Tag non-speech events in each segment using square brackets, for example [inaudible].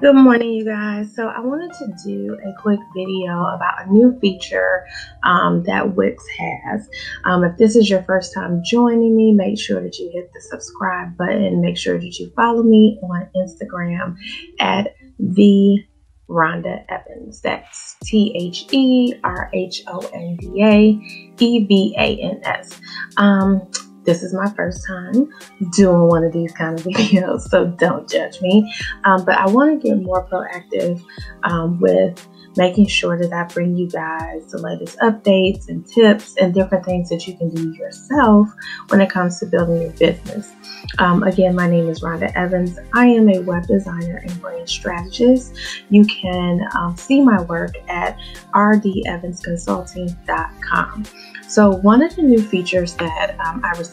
Good morning, you guys. So I wanted to do a quick video about a new feature um, that Wix has. Um, if this is your first time joining me, make sure that you hit the subscribe button. Make sure that you follow me on Instagram at the Rhonda Evans. That's T H E R H O N D A E V A N S. Um, this is my first time doing one of these kind of [laughs] videos, so don't judge me. Um, but I want to get more proactive um, with making sure that I bring you guys the latest updates and tips and different things that you can do yourself when it comes to building your business. Um, again, my name is Rhonda Evans. I am a web designer and brand strategist. You can um, see my work at rdevansconsulting.com. So, one of the new features that um, I received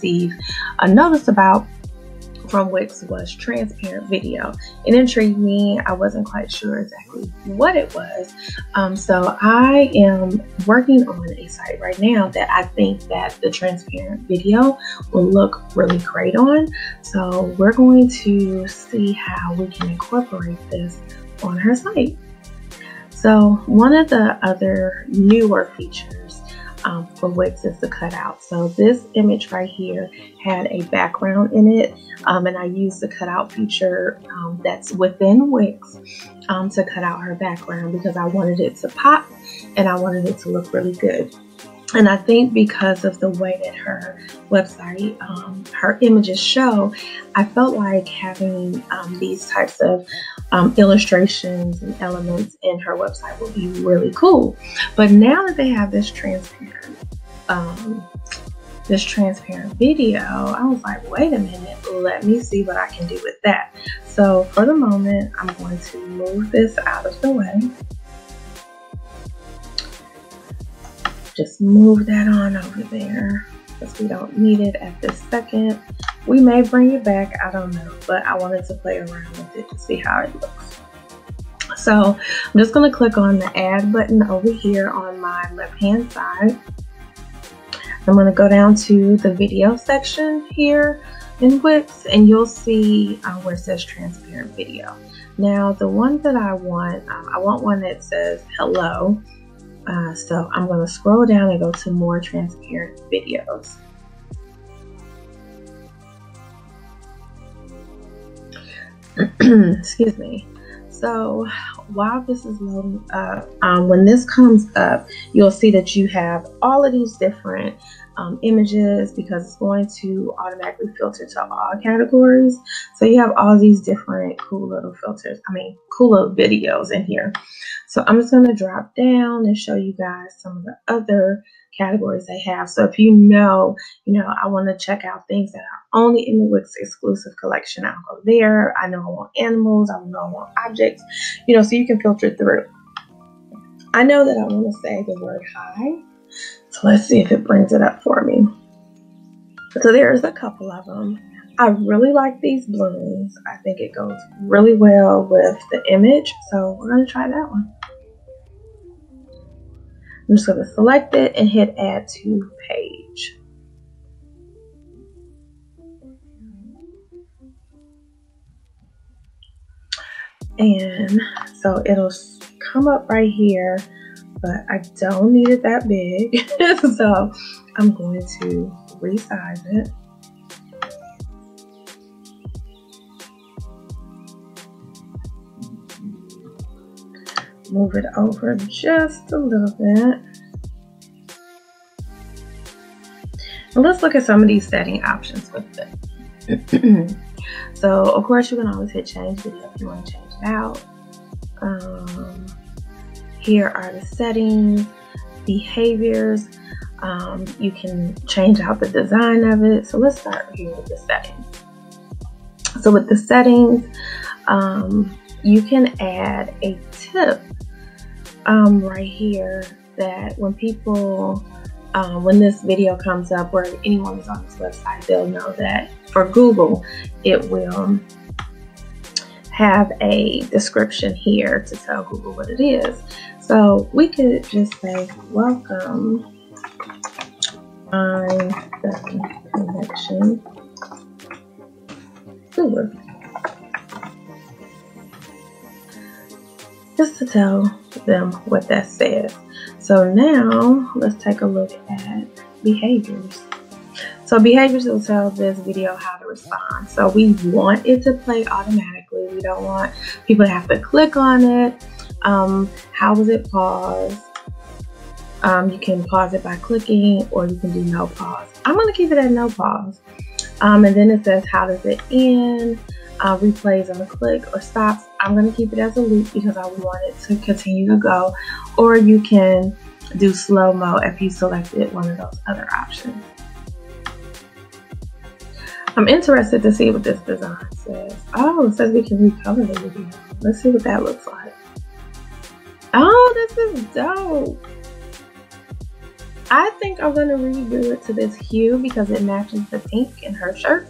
a notice about from Wix was transparent video. It intrigued me. I wasn't quite sure exactly what it was. Um, so I am working on a site right now that I think that the transparent video will look really great on. So we're going to see how we can incorporate this on her site. So one of the other newer features um, for Wix is the cutout. So this image right here had a background in it um, and I used the cutout feature um, that's within Wix um, to cut out her background because I wanted it to pop and I wanted it to look really good. And I think because of the way that her website, um, her images show, I felt like having um, these types of um, illustrations and elements in her website would be really cool. But now that they have this transparent, um, this transparent video, I was like, wait a minute, let me see what I can do with that. So for the moment, I'm going to move this out of the way. Just move that on over there because we don't need it at this second. We may bring it back, I don't know, but I wanted to play around with it to see how it looks. So I'm just gonna click on the add button over here on my left hand side. I'm gonna go down to the video section here in Wix and you'll see uh, where it says transparent video. Now the one that I want, um, I want one that says hello uh, so I'm going to scroll down and go to more transparent videos. [clears throat] Excuse me. So while this is loading up, um, when this comes up, you'll see that you have all of these different um, images because it's going to automatically filter to all categories. So you have all these different cool little filters, I mean, cool little videos in here. So I'm just going to drop down and show you guys some of the other categories they have. So if you know, you know, I want to check out things that are only in the Wix exclusive collection, I'll go there. I know I want animals, I know I want objects, you know, so you can filter through. I know that I want to say the word hi. So let's see if it brings it up for me. So there's a couple of them. I really like these blooms. I think it goes really well with the image. So we're going to try that one. I'm just going to select it and hit add to page. And so it'll come up right here but I don't need it that big. [laughs] so I'm going to resize it. Move it over just a little bit. And let's look at some of these setting options with it. [clears throat] so of course you can always hit change video if you want to change it out. Um, here are the settings, behaviors. Um, you can change out the design of it. So let's start here with the settings. So with the settings, um, you can add a tip um, right here that when people, um, when this video comes up or anyone is on this website, they'll know that for Google, it will have a description here to tell Google what it is. So we could just say, welcome on the connection just to tell them what that says. So now let's take a look at behaviors. So behaviors will tell this video how to respond. So we want it to play automatically. We don't want people to have to click on it. Um, how was it paused? Um, you can pause it by clicking or you can do no pause. I'm going to keep it at no pause. Um, and then it says how does it end? Uh, replays on a click or stops. I'm going to keep it as a loop because I want it to continue to go. Or you can do slow mo if you selected one of those other options. I'm interested to see what this design says. Oh, it says we can recolor the video. Let's see what that looks like. Oh, this is dope. I think I'm going to redo it to this hue because it matches the pink in her shirt.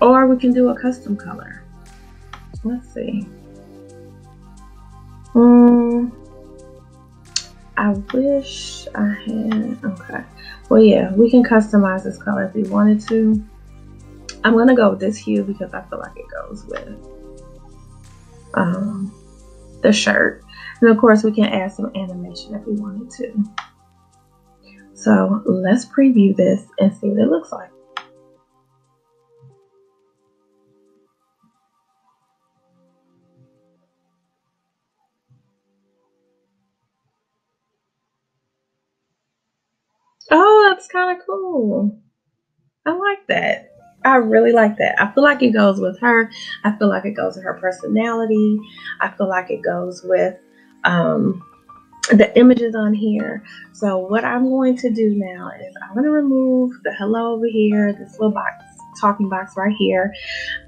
Or we can do a custom color. Let's see. Um, I wish I had, okay. Well, yeah, we can customize this color if we wanted to. I'm going to go with this hue because I feel like it goes with um, the shirt. And of course, we can add some animation if we wanted to. So let's preview this and see what it looks like. Oh, that's kind of cool. I like that. I really like that. I feel like it goes with her. I feel like it goes with her personality. I feel like it goes with um, the images on here. So what I'm going to do now is I'm going to remove the hello over here, this little box, talking box right here.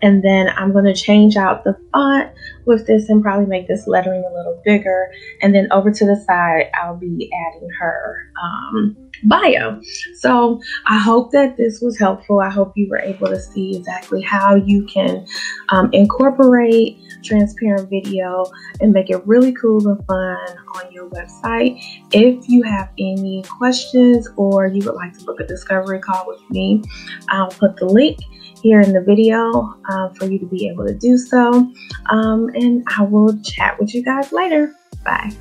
And then I'm going to change out the font with this and probably make this lettering a little bigger. And then over to the side, I'll be adding her um, bio. So I hope that this was helpful. I hope you were able to see exactly how you can um, incorporate transparent video and make it really cool and fun on your website. If you have any questions or you would like to book a discovery call with me, I'll put the link here in the video um, for you to be able to do so. Um, and I will chat with you guys later. Bye.